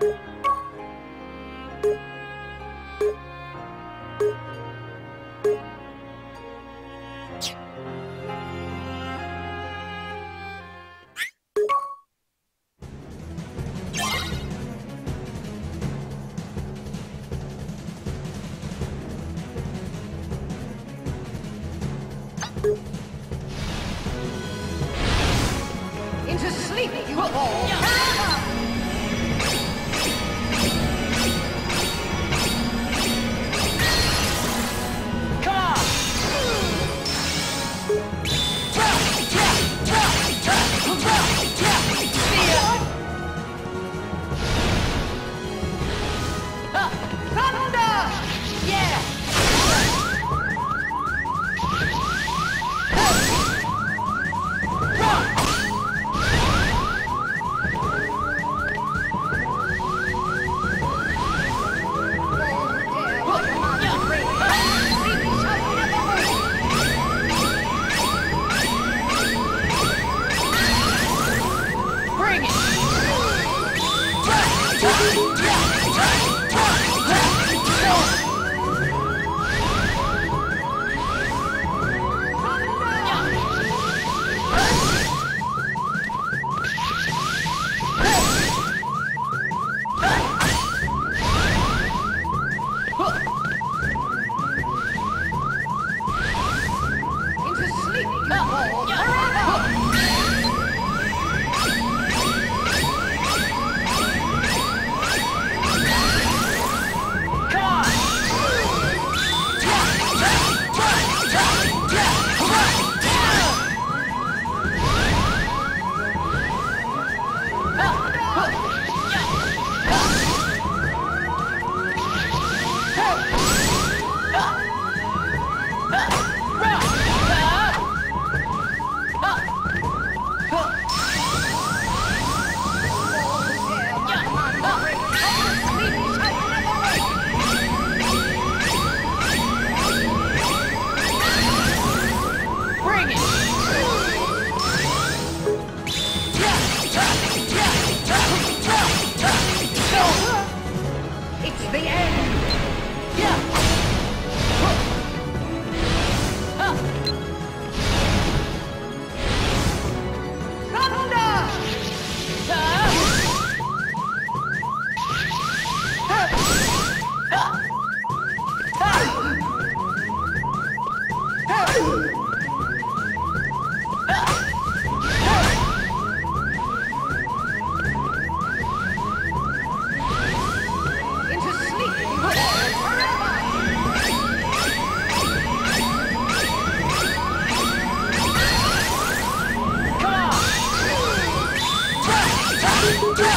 Into sleep you will all. Oh, the end. Go!